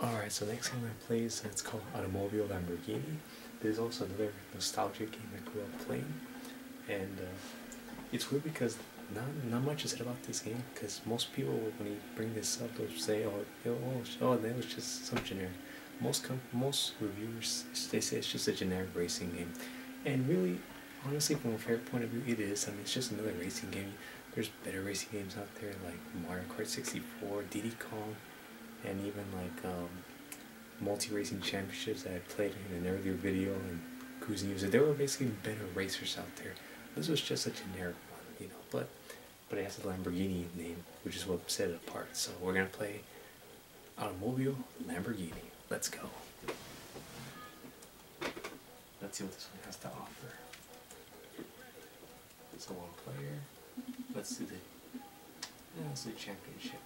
Alright, so next game I play is it's called Automobile Lamborghini. There's also another nostalgic game I grew up playing, and uh, it's weird because not not much is said about this game because most people when you bring this up they'll say oh oh oh that was just some generic. Most com- most reviewers they say it's just a generic racing game, and really honestly from a fair point of view it is. I mean it's just another racing game. There's better racing games out there like Mario Kart 64, Diddy Kong, and even like um, multi racing championships that I played in an earlier video and Cruis'n USA. There were basically better racers out there. This was just a generic one, you know, but but it has a Lamborghini name, which is what set it apart. So we're gonna play Automobile Lamborghini. Let's go. Let's see what this one has to offer. So one player. Let's do the let's do championship.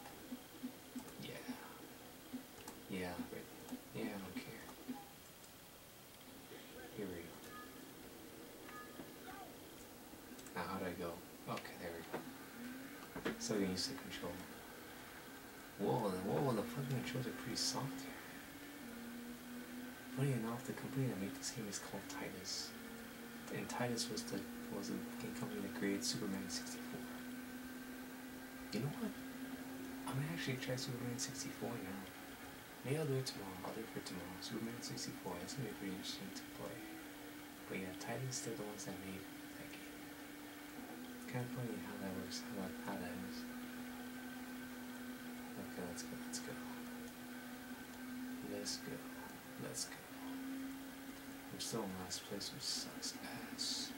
Yeah. Yeah. I don't care. Here we go. Now how'd I go? Okay, there we go. So used to use the control. Whoa, the whoa, the fucking controls are pretty soft here. Funny enough, the company that made this game is called Titus. And Titus was the was the game company that created Superman 64. You know what? I'm gonna actually try Superman 64 now. Maybe I'll do it do it for tomorrow. Superman 64. That's gonna be pretty interesting to play. But yeah, Titus, they're the ones that made that game. Kind of funny how that works, how that, how that is. Okay, let's go, let's go. Let's go. Let's go. I'm still in last place, which sucks ass.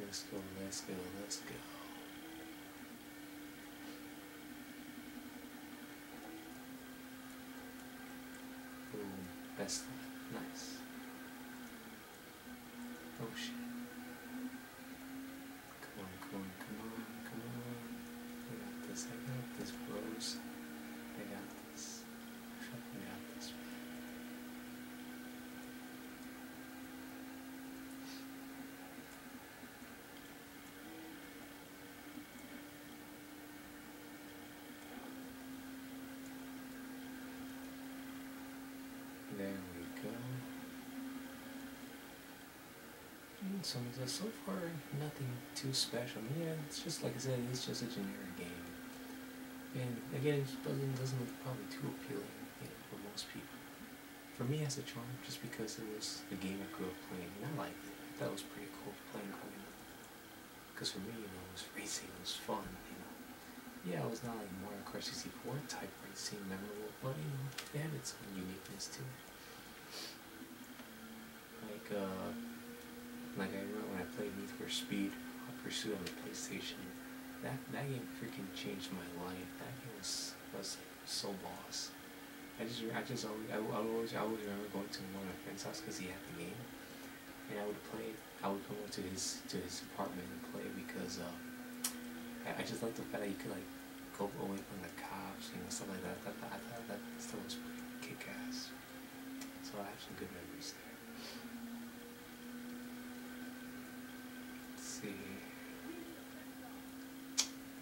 Let's go, let's go, let's go. Boom, best lap, nice. Oh shit. Come on, come on, come on, come on. I got this, I got this, bros. I got this. Fucking got this, man. There we go. Mm, So, so so far, nothing too special. Yeah, it's just like I said, it's just a generic game. And again, it doesn't doesn't look probably too appealing, you know, for most people. For me, it has a charm just because it was the game I grew up playing, and I liked it. It was pretty cool playing growing up. Because for me, you know, it was racing, it was fun, you know. Yeah, it was not like Mario Kart 64 type racing memorable, but you know, it had its own uniqueness too. Like, uh, like I remember when I played Need for Speed uh, Pursuit on the PlayStation. That that game freaking changed my life. That game was was so boss. I just I just always I, I always I always remember going to one of my friend's house because he had the game, and I would play. I would come over to his to his apartment and play because uh, I, I just liked the fact that you could like go away from the cops, know, stuff like that. That, that I thought that stuff was kick ass. So I have some good memories there. Let's see.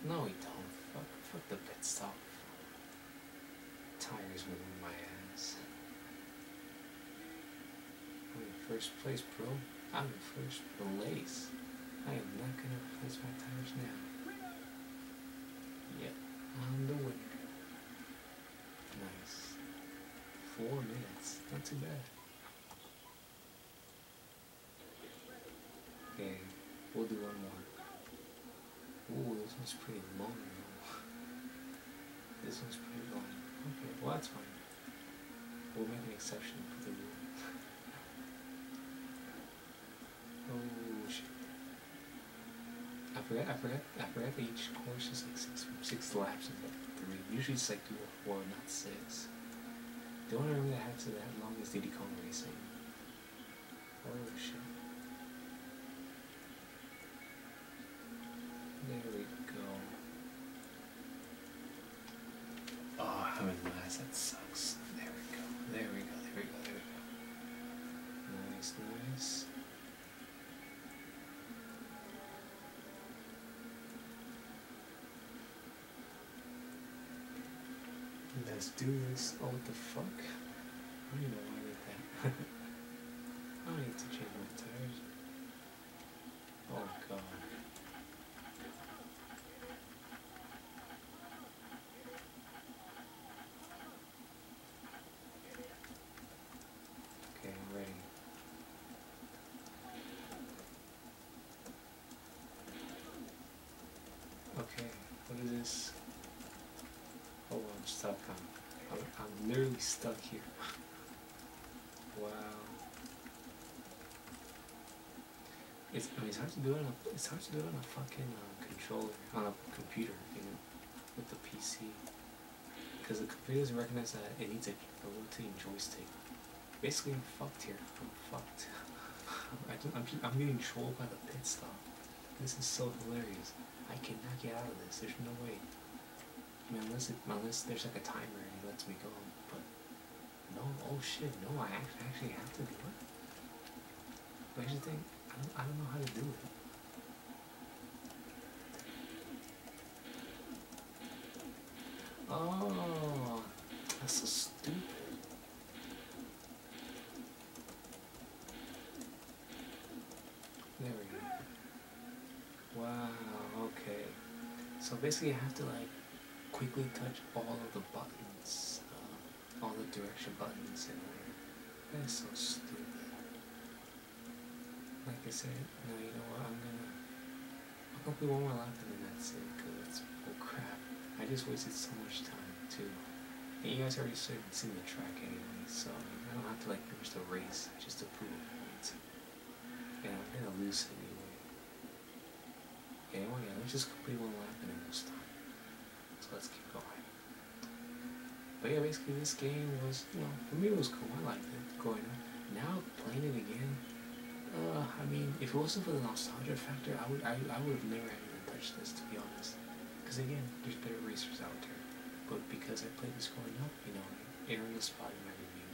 No, we don't. Fuck, fuck the pit stop. Tires moving my ass. I'm in first place, bro. I'm in first place. I am not gonna replace my tires now. Yep, I'm the winner. Nice. Four minutes. Not too bad. Okay, we'll do one more. Ooh, this one's pretty long. This one's pretty long. Okay, well that's fine. We'll make an exception for the rule. oh shit. I forgot, I forgot, I forgot that each course is like six, six laps instead of three. Usually it's like two or four, not six. The only room that has it that long is Diddy Kong Racing. Oh shit. There we go. Oh, how it last. That sucks. There we go. There we go. There we go. There we go. Nice, nice. Let's do this. Oh, what the fuck? I don't even know why I did that. I need to change my tires. Oh god. Stuck. I'm, I'm, I'm literally stuck here. wow. It's, I mean, it's hard to do it on a, it's hard to do it on a fucking uh, controller, on a computer, you know, with the PC. Because the computer doesn't recognize that it needs a, a rotating joystick. Basically, I'm fucked here. I'm fucked. I don't, I'm, I'm getting trolled by the pit stop. This is so hilarious. I cannot get out of this. There's no way. I mean, unless it, unless there's like a timer and it lets me go. But no. Oh shit. No, I actually, actually have to do it. What do you think? I don't, I don't know how to do it. Oh, that's so stupid. There we go. Wow, okay. So basically I have to like quickly touch all of the buttons, uh, all the direction buttons in order. That is so stupid. Like I said, no, you know what, I'm gonna, I'll complete one more lap and then that's it, cause it's, oh crap. I just wasted so much time too. And you guys already seen, seen the track anyway, so I don't have to like finish the race just to prove a point. And I'm gonna lose anyway. Okay, well yeah, let's just complete one lap and then we'll stop. So let's keep going. But yeah, basically this game was, you know, for me it was cool. I liked it growing up. Now playing it again, uh, I mean, if it wasn't for the nostalgia factor, I would I, I would have never even touched this to be honest. Because again, there's better racers out there. But because I played this growing up, you know, earned a spot in my review.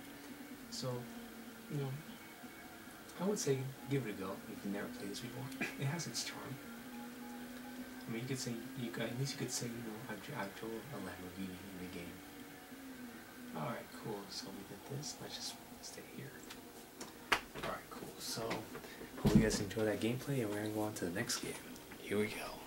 So, you know, I would say give it a go if you've never played this before. It has its charm. I mean, you could say you could, at least you could say you know I, I drove a Lamborghini in the game. All right, cool. So we did this. Let's just stay here. All right, cool. So hope you guys enjoy that gameplay, and we're gonna go on to the next game. Here we go.